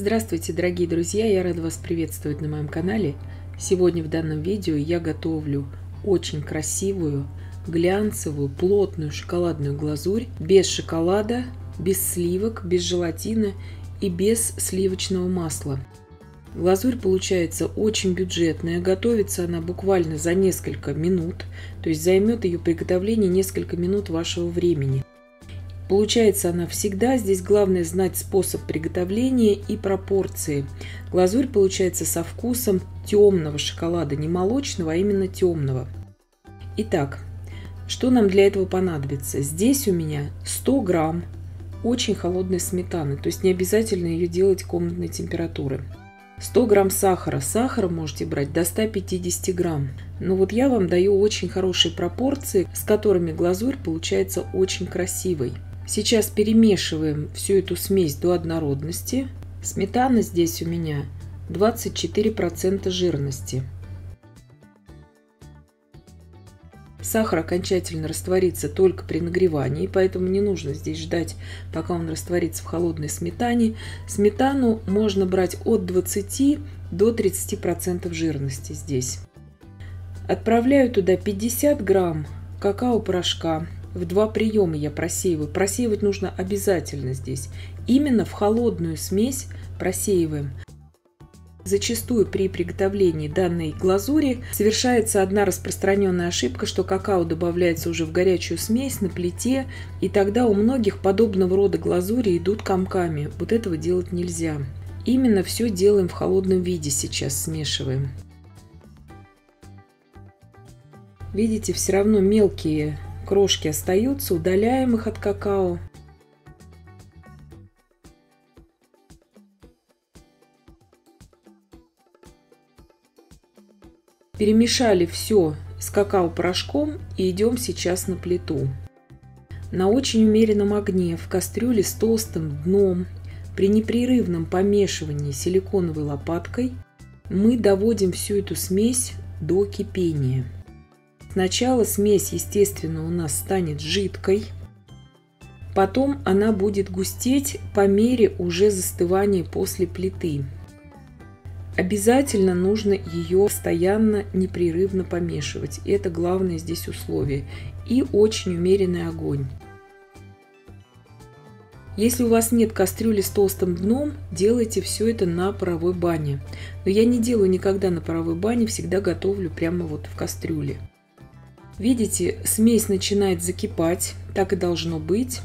Здравствуйте, дорогие друзья! Я рада вас приветствовать на моем канале. Сегодня в данном видео я готовлю очень красивую, глянцевую, плотную шоколадную глазурь без шоколада, без сливок, без желатина и без сливочного масла. Глазурь получается очень бюджетная, готовится она буквально за несколько минут, то есть займет ее приготовление несколько минут вашего времени. Получается она всегда. Здесь главное знать способ приготовления и пропорции. Глазурь получается со вкусом темного шоколада, не молочного, а именно темного. Итак, что нам для этого понадобится? Здесь у меня 100 грамм очень холодной сметаны, то есть не обязательно ее делать комнатной температуры. 100 грамм сахара. Сахара можете брать до 150 грамм. Но вот я вам даю очень хорошие пропорции, с которыми глазурь получается очень красивой. Сейчас перемешиваем всю эту смесь до однородности. Сметана здесь у меня 24% жирности. Сахар окончательно растворится только при нагревании, поэтому не нужно здесь ждать, пока он растворится в холодной сметане. Сметану можно брать от 20 до 30% жирности здесь. Отправляю туда 50 грамм какао-порошка в два приема я просеиваю. Просеивать нужно обязательно здесь. Именно в холодную смесь просеиваем. Зачастую при приготовлении данной глазури совершается одна распространенная ошибка, что какао добавляется уже в горячую смесь на плите, и тогда у многих подобного рода глазури идут комками. Вот этого делать нельзя. Именно все делаем в холодном виде сейчас, смешиваем. Видите, все равно мелкие крошки остаются, удаляем их от какао. Перемешали все с какао-порошком и идем сейчас на плиту. На очень умеренном огне в кастрюле с толстым дном при непрерывном помешивании силиконовой лопаткой мы доводим всю эту смесь до кипения. Сначала смесь, естественно, у нас станет жидкой, потом она будет густеть по мере уже застывания после плиты. Обязательно нужно ее постоянно, непрерывно помешивать. Это главное здесь условие. И очень умеренный огонь. Если у вас нет кастрюли с толстым дном, делайте все это на паровой бане. Но я не делаю никогда на паровой бане, всегда готовлю прямо вот в кастрюле. Видите, смесь начинает закипать, так и должно быть.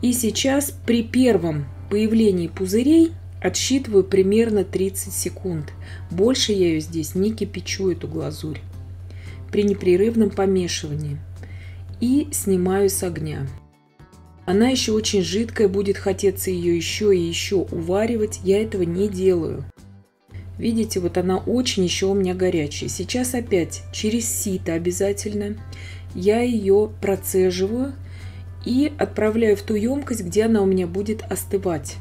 И сейчас при первом появлении пузырей отсчитываю примерно 30 секунд. Больше я ее здесь не кипячу, эту глазурь. При непрерывном помешивании. И снимаю с огня. Она еще очень жидкая, будет хотеться ее еще и еще уваривать. Я этого не делаю. Видите, вот она очень еще у меня горячая. Сейчас опять через сито обязательно я ее процеживаю и отправляю в ту емкость, где она у меня будет остывать.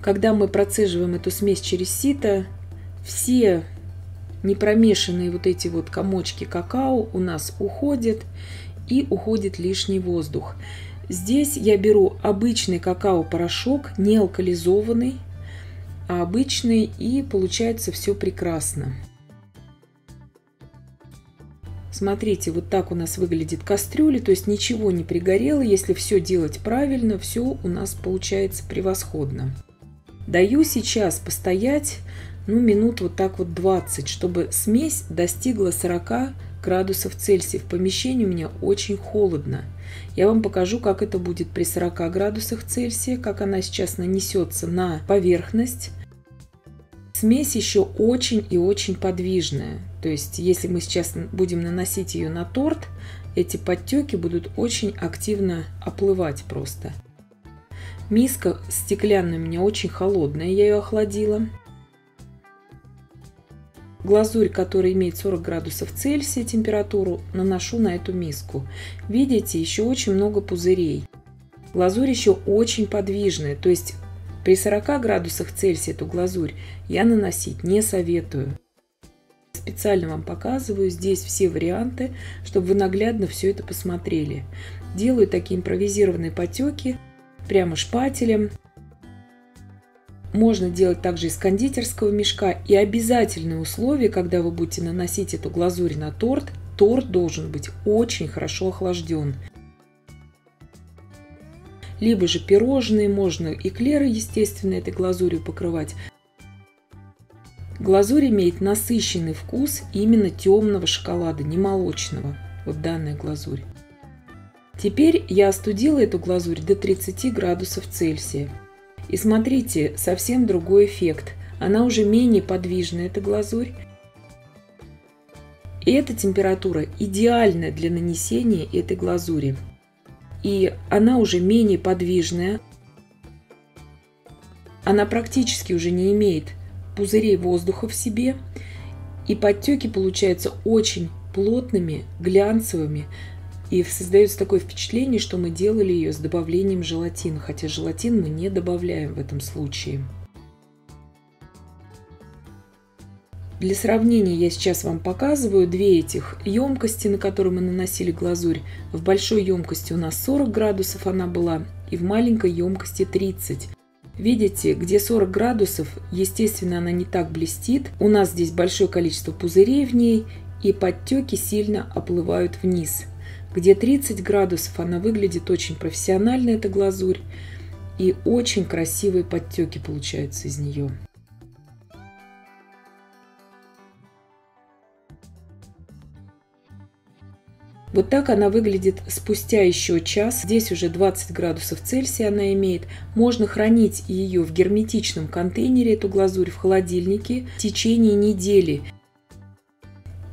Когда мы процеживаем эту смесь через сито, все непромешанные вот эти вот комочки какао у нас уходят, и уходит лишний воздух. Здесь я беру обычный какао-порошок, не алкализованный, а обычный, и получается все прекрасно. Смотрите, вот так у нас выглядит кастрюля, то есть ничего не пригорело. Если все делать правильно, все у нас получается превосходно. Даю сейчас постоять, ну, минут вот так вот 20, чтобы смесь достигла 40 градусов Цельсия. В помещении у меня очень холодно. Я вам покажу, как это будет при 40 градусах Цельсия, как она сейчас нанесется на поверхность. Смесь еще очень и очень подвижная. То есть, если мы сейчас будем наносить ее на торт, эти подтеки будут очень активно оплывать просто. Миска стеклянная у меня очень холодная, я ее охладила глазурь, которая имеет 40 градусов Цельсия температуру, наношу на эту миску. Видите, еще очень много пузырей. Глазурь еще очень подвижная, то есть при 40 градусах Цельсия эту глазурь я наносить не советую. специально вам показываю здесь все варианты, чтобы вы наглядно все это посмотрели. Делаю такие импровизированные потеки прямо шпателем. Можно делать также из кондитерского мешка. И обязательное условие, когда вы будете наносить эту глазурь на торт, торт должен быть очень хорошо охлажден. Либо же пирожные, можно эклеры, естественно, этой глазурью покрывать. Глазурь имеет насыщенный вкус именно темного шоколада, не молочного. Вот данная глазурь. Теперь я остудила эту глазурь до 30 градусов Цельсия. И смотрите, совсем другой эффект. Она уже менее подвижная, эта глазурь. И эта температура идеальная для нанесения этой глазури. И она уже менее подвижная. Она практически уже не имеет пузырей воздуха в себе. И подтеки получаются очень плотными, глянцевыми. И создается такое впечатление, что мы делали ее с добавлением желатина, хотя желатин мы не добавляем в этом случае. Для сравнения я сейчас вам показываю две этих емкости, на которые мы наносили глазурь. В большой емкости у нас 40 градусов она была, и в маленькой емкости 30. Видите, где 40 градусов, естественно, она не так блестит. У нас здесь большое количество пузырей в ней, и подтеки сильно оплывают вниз. Где 30 градусов, она выглядит очень профессионально, эта глазурь, и очень красивые подтеки получаются из нее. Вот так она выглядит спустя еще час. Здесь уже 20 градусов Цельсия она имеет. Можно хранить ее в герметичном контейнере, эту глазурь в холодильнике в течение недели.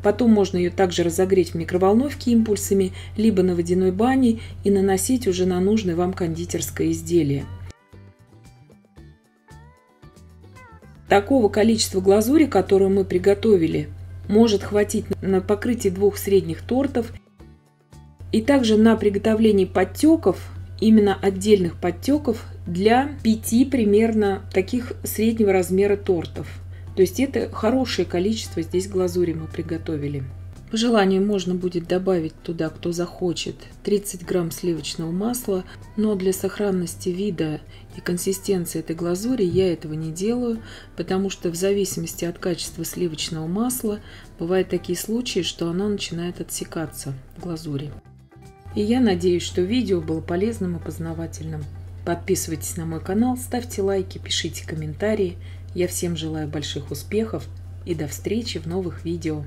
Потом можно ее также разогреть в микроволновке импульсами, либо на водяной бане и наносить уже на нужное вам кондитерское изделие. Такого количества глазури, которую мы приготовили, может хватить на покрытие двух средних тортов и также на приготовление подтеков, именно отдельных подтеков для пяти примерно таких среднего размера тортов. То есть это хорошее количество здесь глазури мы приготовили. По желанию можно будет добавить туда, кто захочет, 30 грамм сливочного масла, но для сохранности вида и консистенции этой глазури я этого не делаю, потому что в зависимости от качества сливочного масла бывают такие случаи, что оно начинает отсекаться в глазури. И я надеюсь, что видео было полезным и познавательным. Подписывайтесь на мой канал, ставьте лайки, пишите комментарии. Я всем желаю больших успехов и до встречи в новых видео.